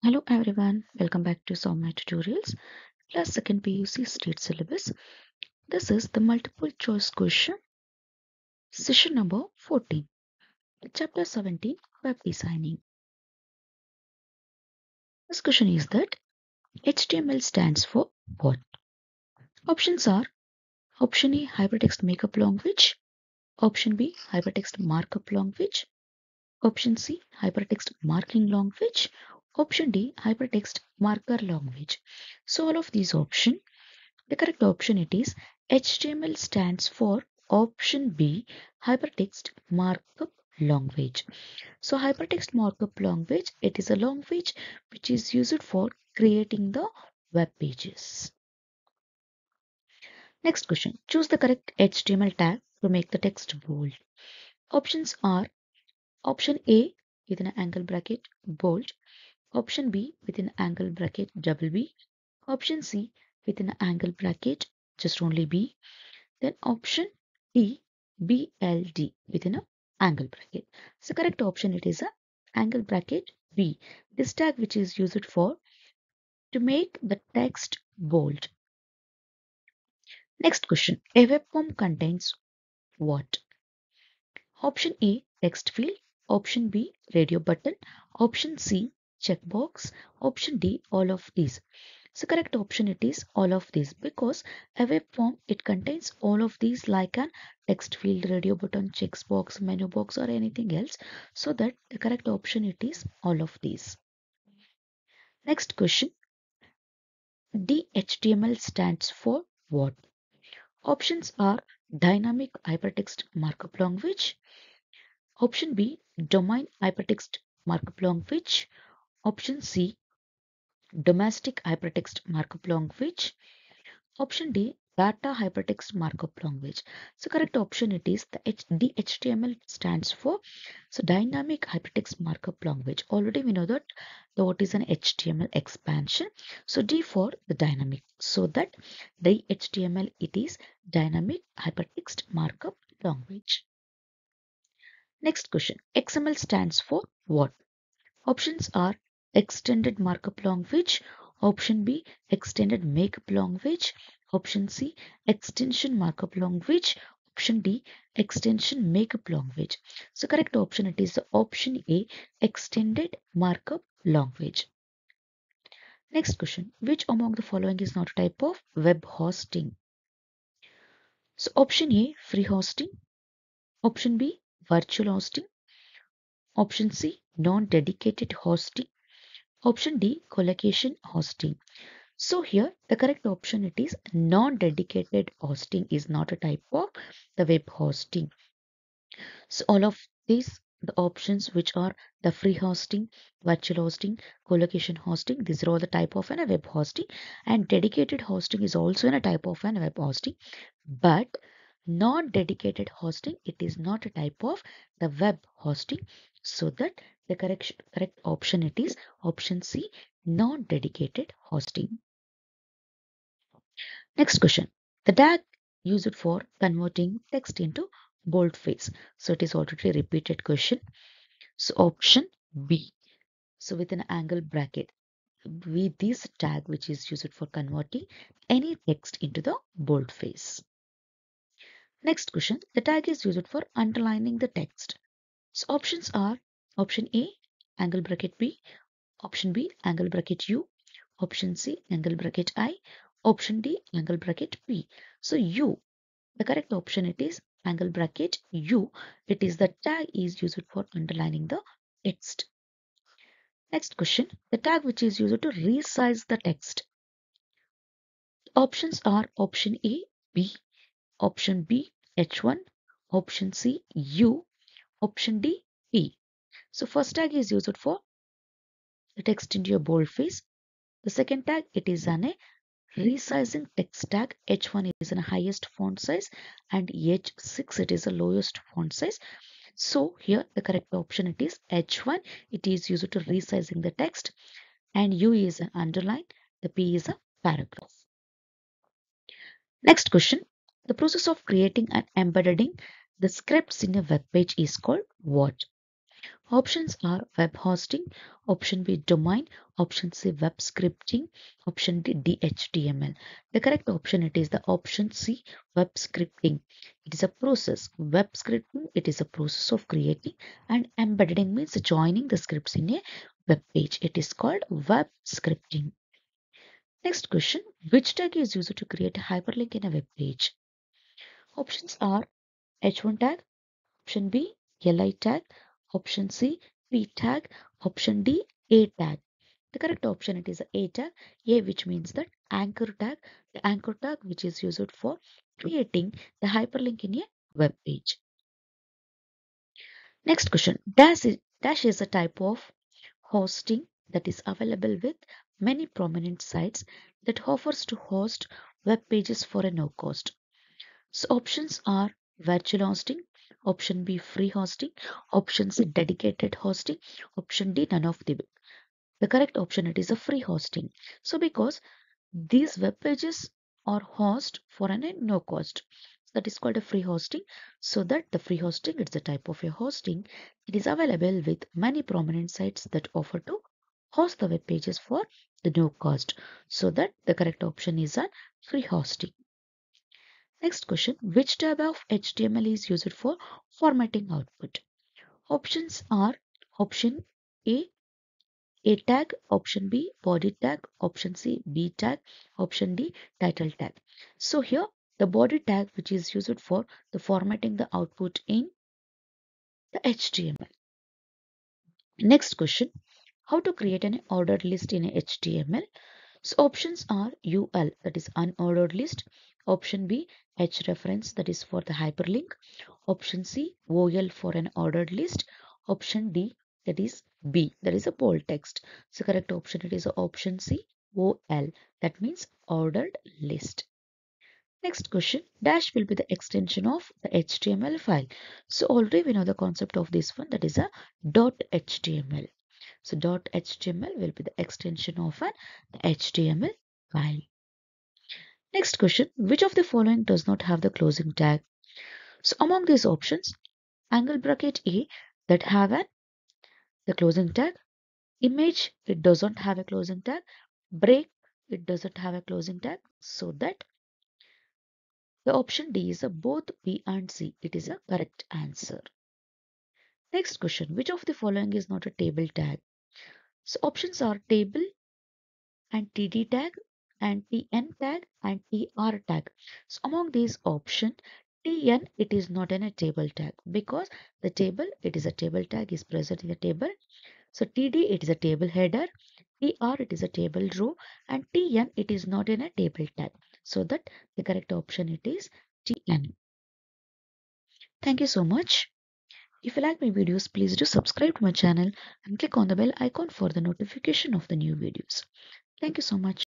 Hello everyone, welcome back to Sowmya Tutorials, class 2nd PUC state syllabus. This is the multiple choice question, session number 14, chapter 17, web designing. This question is that HTML stands for what? Options are option A hypertext markup language, option B hypertext markup language, option C hypertext marking language, option D hypertext marker language. So all of these options, the correct option it is HTML stands for option B hypertext markup language. So hypertext markup language it is a language which is used for creating the web pages. Next question choose the correct HTML tag to make the text bold. Options are option A within an angle bracket bold option B within angle bracket double B, option C within an angle bracket just only B, then option D BLD within an angle bracket. So correct option it is a angle bracket B. This tag which is used for to make the text bold. Next question. A web form contains what? Option A text field, option B radio button, option C checkbox. Option D, all of these. So correct option it is all of these because a web form it contains all of these like an text field, radio button, checkbox, menu box or anything else. So that the correct option it is all of these. Next question. DHTML stands for what? Options are dynamic hypertext markup language. Option B, domain hypertext markup language. Option C, domestic hypertext markup language. Option D, data hypertext markup language. So correct option it is the DHTML stands for so dynamic hypertext markup language. Already we know that the what is an HTML expansion. So D for the dynamic. So that the HTML it is dynamic hypertext markup language. Next question. XML stands for what? Options are extended markup language. Option B, extended markup language. Option C, extension markup language. Option D, extension markup language. So correct option it is option A, extended markup language. Next question. Which among the following is not a type of web hosting? So option A, free hosting. Option B, virtual hosting. Option C, non-dedicated hosting. Option D, colocation hosting. So here the correct option it is non-dedicated hosting is not a type of the web hosting. So all of these the options which are the free hosting, virtual hosting, colocation hosting, these are all the type of an a web hosting and dedicated hosting is also in a type of an web hosting. But non-dedicated hosting it is not a type of the web hosting so that the correct correct option it is option c non-dedicated hosting. Next question. The tag used for converting text into boldface so it is already repeated question. So option b. So with an angle bracket with this tag which is used for converting any text into the boldface Next question. The tag is used for underlining the text. So options are option A, angle bracket B, option B, angle bracket U, option C, angle bracket I, option D, angle bracket P. So U, the correct option it is angle bracket U. It is the tag is used for underlining the text. Next question. The tag which is used to resize the text. Options are option A, B, option B H1, option C U, option D P. So first tag is used for the text into your boldface. The second tag it is an a resizing text tag H1 is an highest font size and H6 it is the lowest font size. So here the correct option it is H1 it is used to resizing the text and U is an underline the P is a paragraph. Next question the process of creating and embedding the scripts in a web page is called what? Options are web hosting, option B domain, option C web scripting, option D DHTML. The correct option it is the option C web scripting. It is a process. Web scripting it is a process of creating and embedding means joining the scripts in a web page. It is called web scripting. Next question, which tag is used to create a hyperlink in a web page? Options are H1 tag, option B li tag, Option C, P tag. Option D, A tag. The correct option it is A tag. A which means that anchor tag. The anchor tag which is used for creating the hyperlink in a web page. Next question. Dash is, Dash is a type of hosting that is available with many prominent sites that offers to host web pages for a no cost. So options are virtual hosting, Option B, free hosting. Option C, dedicated hosting. Option D, none of the The correct option it is a free hosting. So because these web pages are host for an no cost. That is called a free hosting. So that the free hosting it's a type of a hosting. It is available with many prominent sites that offer to host the web pages for the no cost. So that the correct option is a free hosting. Next question, which tab of HTML is used for formatting output? Options are option A, A tag, option B, body tag, option C, B tag, option D, title tag. So here the body tag which is used for the formatting the output in the HTML. Next question, how to create an ordered list in HTML? So options are UL that is unordered list, Option B, reference that is for the hyperlink. Option C, OL for an ordered list. Option D, that is B, that is a bold text. So correct option it is option C, OL, that means ordered list. Next question, dash will be the extension of the HTML file. So already we know the concept of this one that is a dot HTML. So HTML will be the extension of an HTML file. Next question, which of the following does not have the closing tag? So among these options, angle bracket A that have an the closing tag, image it doesn't have a closing tag, break it doesn't have a closing tag, so that the option D is a both B and C. It is a correct answer. Next question, which of the following is not a table tag? So options are table and TD tag and tn tag and tr tag. So among these options, tn it is not in a table tag because the table it is a table tag is present in the table. So td it is a table header, tr it is a table row and tn it is not in a table tag. So that the correct option it is tn. Thank you so much. If you like my videos, please do subscribe to my channel and click on the bell icon for the notification of the new videos. Thank you so much.